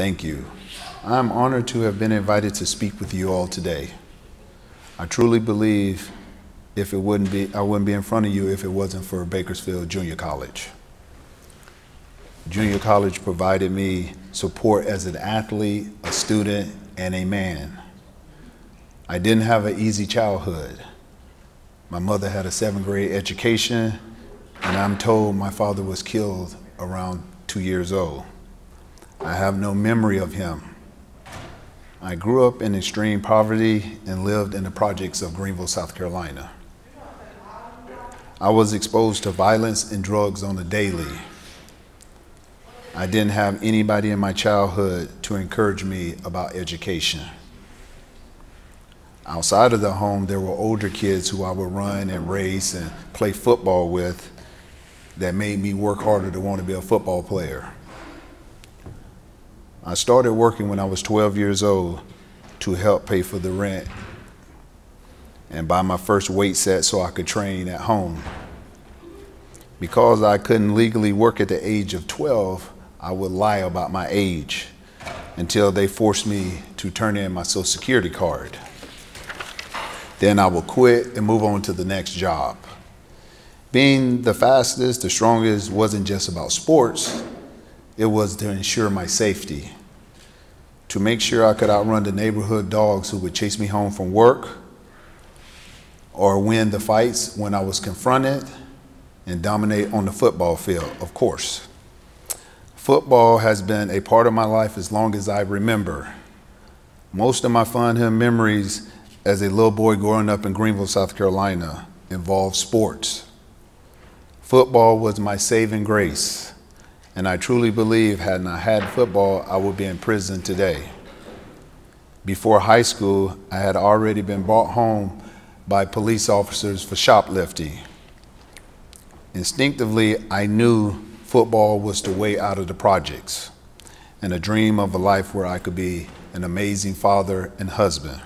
Thank you. I'm honored to have been invited to speak with you all today. I truly believe if it wouldn't be, I wouldn't be in front of you if it wasn't for Bakersfield Junior College. Junior College provided me support as an athlete, a student, and a man. I didn't have an easy childhood. My mother had a seventh grade education, and I'm told my father was killed around two years old. I have no memory of him. I grew up in extreme poverty and lived in the projects of Greenville, South Carolina. I was exposed to violence and drugs on a daily. I didn't have anybody in my childhood to encourage me about education. Outside of the home, there were older kids who I would run and race and play football with that made me work harder to want to be a football player. I started working when I was 12 years old to help pay for the rent and buy my first weight set so I could train at home. Because I couldn't legally work at the age of 12, I would lie about my age until they forced me to turn in my social security card. Then I would quit and move on to the next job. Being the fastest, the strongest wasn't just about sports, it was to ensure my safety, to make sure I could outrun the neighborhood dogs who would chase me home from work or win the fights when I was confronted and dominate on the football field, of course. Football has been a part of my life as long as I remember. Most of my fond memories as a little boy growing up in Greenville, South Carolina, involved sports. Football was my saving grace. And I truly believe, hadn't I had football, I would be in prison today. Before high school, I had already been brought home by police officers for shoplifting. Instinctively, I knew football was the way out of the projects and a dream of a life where I could be an amazing father and husband.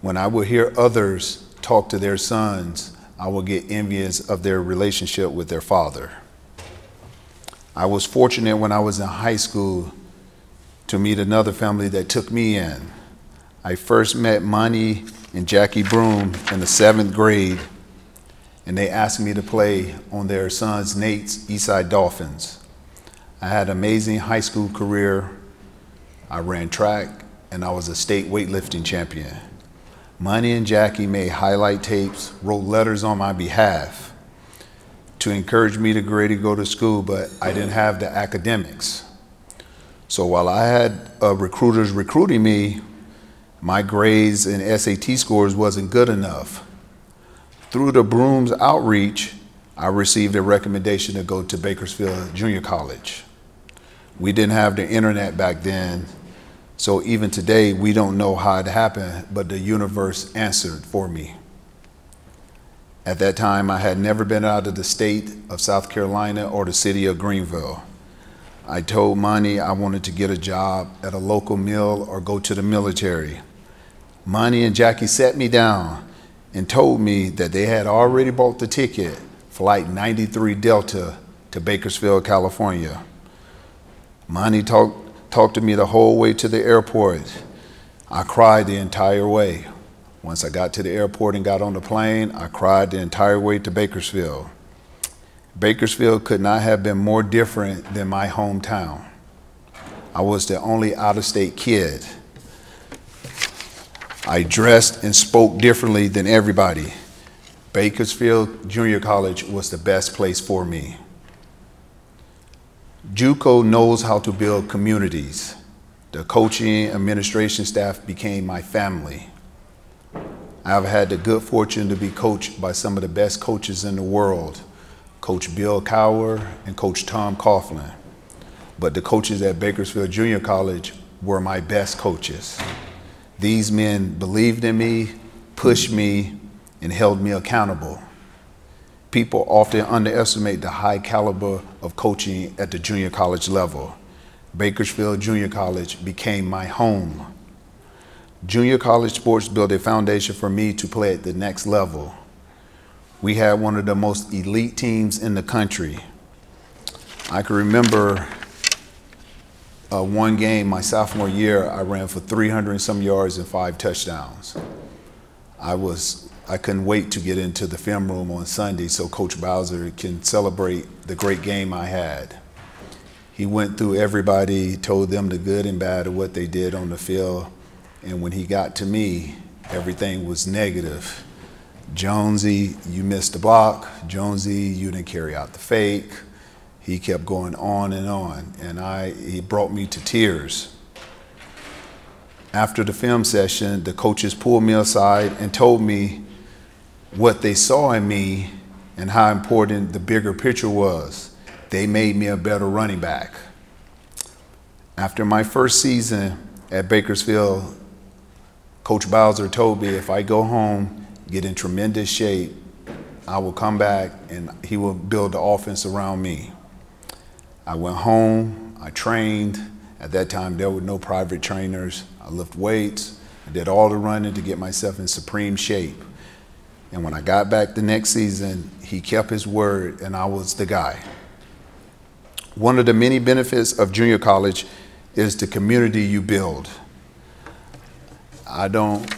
When I would hear others talk to their sons, I would get envious of their relationship with their father. I was fortunate when I was in high school to meet another family that took me in. I first met Monty and Jackie Broom in the seventh grade, and they asked me to play on their son's Nate's Eastside Dolphins. I had an amazing high school career. I ran track, and I was a state weightlifting champion. Monty and Jackie made highlight tapes, wrote letters on my behalf to encourage me to grade to go to school, but I didn't have the academics. So while I had uh, recruiters recruiting me, my grades and SAT scores wasn't good enough. Through the Brooms outreach, I received a recommendation to go to Bakersfield Junior College. We didn't have the internet back then, so even today, we don't know how it happened, but the universe answered for me. At that time, I had never been out of the state of South Carolina or the city of Greenville. I told Monty I wanted to get a job at a local mill or go to the military. Monty and Jackie sat me down and told me that they had already bought the ticket, Flight 93 Delta, to Bakersfield, California. Monty talked, talked to me the whole way to the airport. I cried the entire way. Once I got to the airport and got on the plane, I cried the entire way to Bakersfield. Bakersfield could not have been more different than my hometown. I was the only out of state kid. I dressed and spoke differently than everybody. Bakersfield Junior College was the best place for me. JUCO knows how to build communities. The coaching administration staff became my family. I've had the good fortune to be coached by some of the best coaches in the world, Coach Bill Cowher and Coach Tom Coughlin. But the coaches at Bakersfield Junior College were my best coaches. These men believed in me, pushed me, and held me accountable. People often underestimate the high caliber of coaching at the junior college level. Bakersfield Junior College became my home. Junior college sports built a foundation for me to play at the next level. We had one of the most elite teams in the country. I can remember uh, one game my sophomore year, I ran for 300 and some yards and five touchdowns. I was I couldn't wait to get into the film room on Sunday so Coach Bowser can celebrate the great game I had. He went through everybody, told them the good and bad of what they did on the field, and when he got to me, everything was negative. Jonesy, you missed the block. Jonesy, you didn't carry out the fake. He kept going on and on, and I, he brought me to tears. After the film session, the coaches pulled me aside and told me what they saw in me and how important the bigger picture was. They made me a better running back. After my first season at Bakersfield, Coach Bowser told me if I go home, get in tremendous shape, I will come back and he will build the offense around me. I went home, I trained. At that time, there were no private trainers. I lifted weights, I did all the running to get myself in supreme shape. And when I got back the next season, he kept his word and I was the guy. One of the many benefits of junior college is the community you build. I don't,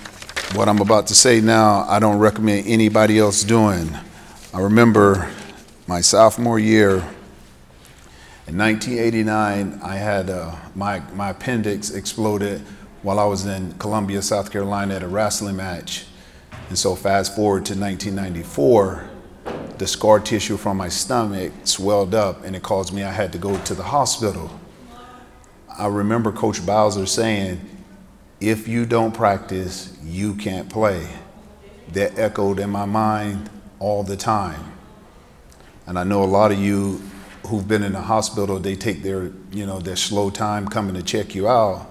what I'm about to say now, I don't recommend anybody else doing. I remember my sophomore year, in 1989, I had uh, my, my appendix exploded while I was in Columbia, South Carolina at a wrestling match. And so fast forward to 1994, the scar tissue from my stomach swelled up and it caused me, I had to go to the hospital. I remember Coach Bowser saying, if you don't practice, you can't play. That echoed in my mind all the time. And I know a lot of you who've been in the hospital, they take their, you know, their slow time coming to check you out.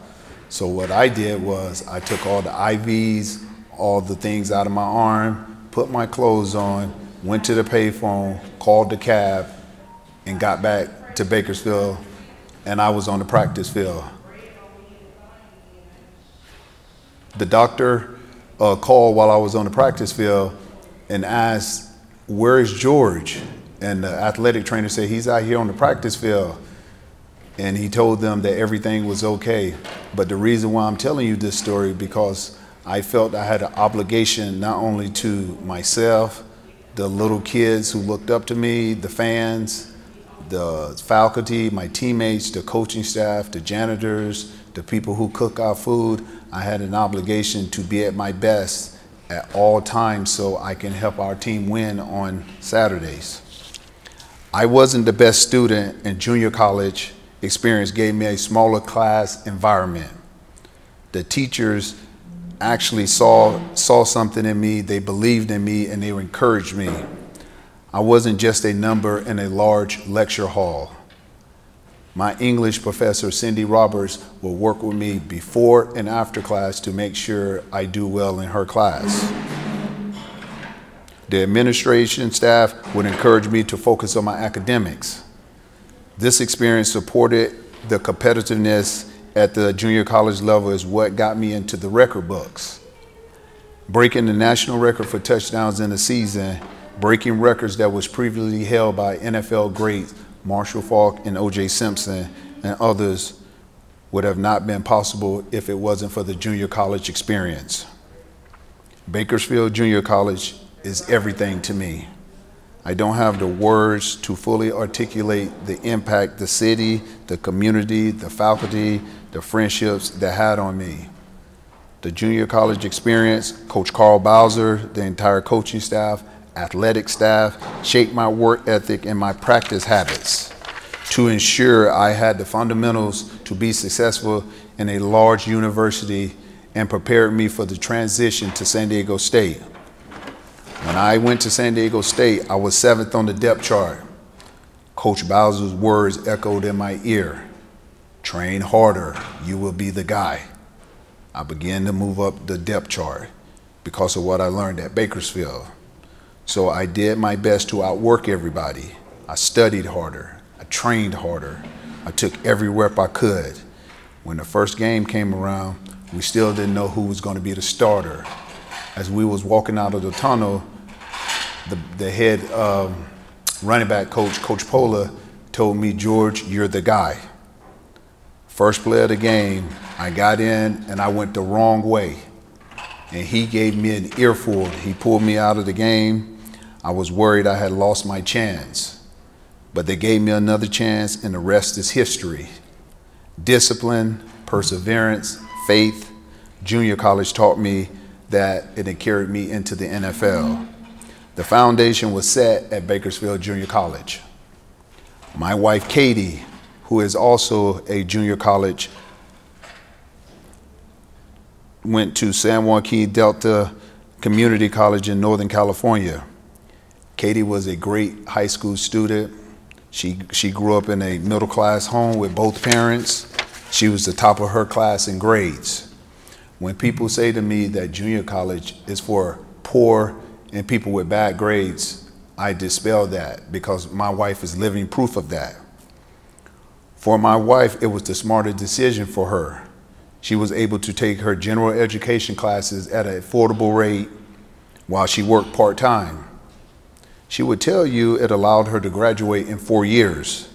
So what I did was I took all the IVs, all the things out of my arm, put my clothes on, went to the payphone, called the cab, and got back to Bakersfield, and I was on the practice field. The doctor uh, called while I was on the practice field and asked, Where is George? And the athletic trainer said, He's out here on the practice field. And he told them that everything was okay. But the reason why I'm telling you this story because I felt I had an obligation not only to myself, the little kids who looked up to me, the fans, the faculty, my teammates, the coaching staff, the janitors, the people who cook our food. I had an obligation to be at my best at all times so I can help our team win on Saturdays. I wasn't the best student in junior college. Experience gave me a smaller class environment. The teachers actually saw, saw something in me, they believed in me, and they encouraged me. I wasn't just a number in a large lecture hall. My English professor, Cindy Roberts, will work with me before and after class to make sure I do well in her class. The administration staff would encourage me to focus on my academics. This experience supported the competitiveness at the junior college level is what got me into the record books. Breaking the national record for touchdowns in a season, breaking records that was previously held by NFL greats Marshall Faulk and O.J. Simpson and others would have not been possible if it wasn't for the junior college experience. Bakersfield Junior College is everything to me. I don't have the words to fully articulate the impact the city, the community, the faculty, the friendships that had on me. The junior college experience, Coach Carl Bowser, the entire coaching staff, athletic staff shaped my work ethic and my practice habits to ensure I had the fundamentals to be successful in a large university and prepared me for the transition to San Diego State. When I went to San Diego State, I was seventh on the depth chart. Coach Bowser's words echoed in my ear train harder, you will be the guy. I began to move up the depth chart because of what I learned at Bakersfield. So I did my best to outwork everybody. I studied harder, I trained harder, I took every rep I could. When the first game came around, we still didn't know who was going to be the starter. As we was walking out of the tunnel, the, the head um, running back coach, Coach Pola, told me, George, you're the guy. First play of the game, I got in and I went the wrong way. And he gave me an earful. He pulled me out of the game. I was worried I had lost my chance. But they gave me another chance, and the rest is history. Discipline, perseverance, faith. Junior college taught me that and it carried me into the NFL. The foundation was set at Bakersfield Junior College. My wife, Katie, who is also a junior college, went to San Joaquin Delta Community College in Northern California. Katie was a great high school student. She, she grew up in a middle class home with both parents. She was the top of her class in grades. When people say to me that junior college is for poor and people with bad grades, I dispel that because my wife is living proof of that. For my wife, it was the smarter decision for her. She was able to take her general education classes at an affordable rate while she worked part time. She would tell you it allowed her to graduate in four years,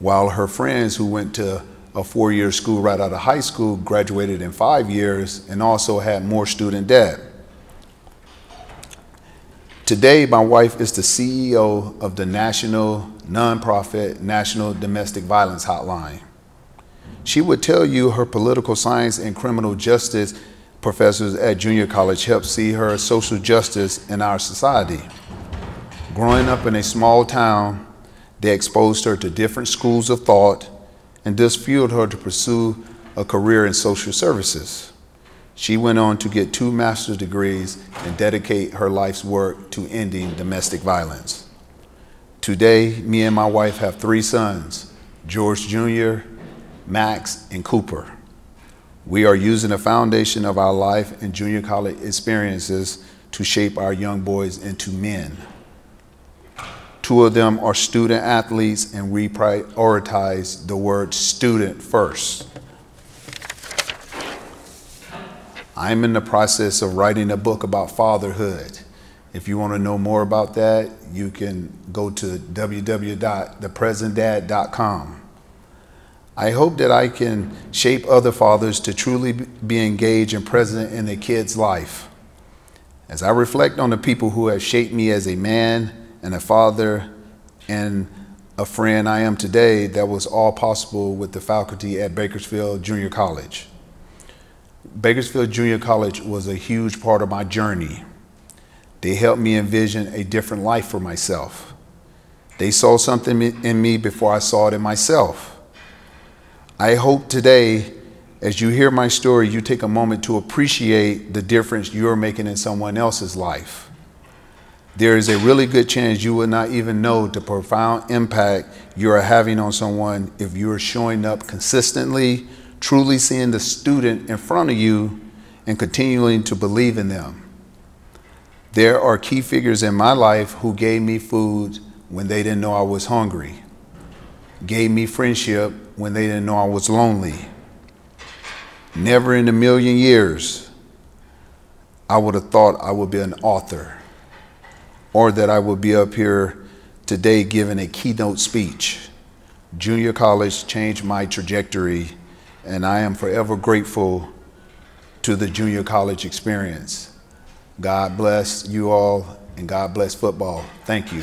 while her friends who went to a four year school right out of high school graduated in five years and also had more student debt. Today, my wife is the CEO of the national nonprofit National Domestic Violence Hotline. She would tell you her political science and criminal justice professors at junior college helped see her social justice in our society. Growing up in a small town, they exposed her to different schools of thought and this fueled her to pursue a career in social services. She went on to get two master's degrees and dedicate her life's work to ending domestic violence. Today, me and my wife have three sons, George Jr., Max, and Cooper. We are using the foundation of our life and junior college experiences to shape our young boys into men. Two of them are student athletes, and we prioritize the word student first. I'm in the process of writing a book about fatherhood. If you want to know more about that, you can go to www.thepresentdad.com. I hope that I can shape other fathers to truly be engaged and present in their kids' life. As I reflect on the people who have shaped me as a man and a father and a friend I am today, that was all possible with the faculty at Bakersfield Junior College. Bakersfield Junior College was a huge part of my journey. They helped me envision a different life for myself. They saw something in me before I saw it in myself. I hope today, as you hear my story, you take a moment to appreciate the difference you're making in someone else's life. There is a really good chance you will not even know the profound impact you are having on someone if you are showing up consistently, truly seeing the student in front of you, and continuing to believe in them. There are key figures in my life who gave me food when they didn't know I was hungry gave me friendship when they didn't know I was lonely. Never in a million years I would have thought I would be an author or that I would be up here today giving a keynote speech. Junior college changed my trajectory, and I am forever grateful to the junior college experience. God bless you all, and God bless football. Thank you.